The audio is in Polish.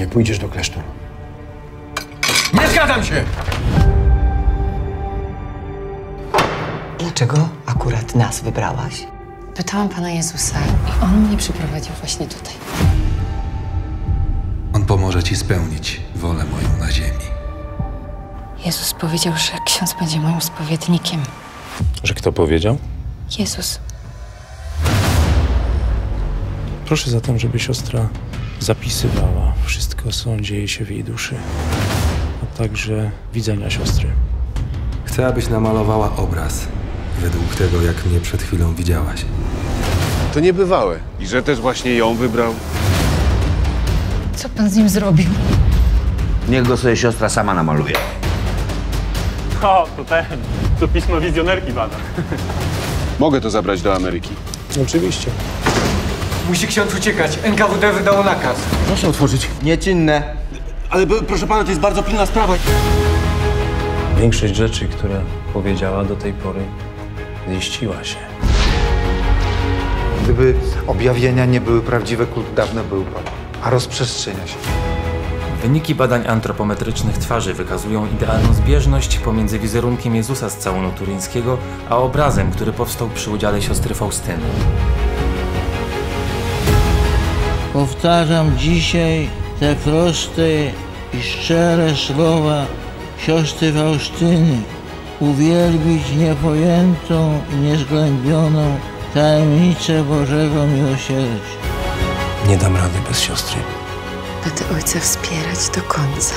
Nie pójdziesz do klasztoru. Nie zgadzam się! Dlaczego akurat nas wybrałaś? Pytałam Pana Jezusa i On mnie przyprowadził właśnie tutaj. On pomoże ci spełnić wolę moją na ziemi. Jezus powiedział, że ksiądz będzie moim spowiednikiem. Że kto powiedział? Jezus. Proszę zatem, żeby siostra zapisywała wszystko, co dzieje się w jej duszy, a także widzenia siostry. Chcę, abyś namalowała obraz według tego, jak mnie przed chwilą widziałaś. To niebywałe. I że też właśnie ją wybrał. Co Pan z nim zrobił? Niech go sobie siostra sama namaluje. O, to ten, co pismo wizjonerki bada. Mogę to zabrać do Ameryki. Oczywiście. Musi ksiądz uciekać. NKWD wydało nakaz. Proszę otworzyć. Nieczynne. Ale proszę pana, to jest bardzo pilna sprawa. Większość rzeczy, które powiedziała do tej pory, ziściła się. Gdyby objawienia nie były prawdziwe, kult dawno byłby, a rozprzestrzenia się. Wyniki badań antropometrycznych twarzy wykazują idealną zbieżność pomiędzy wizerunkiem Jezusa z całunu turyńskiego, a obrazem, który powstał przy udziale siostry Faustyny. Powtarzam dzisiaj te proste i szczere słowa siostry Faustyny. Uwielbić niepojętą i niezgłębioną tajemnicę Bożego Miłosierdzia. Nie dam rady bez siostry. Będę ojca wspierać do końca.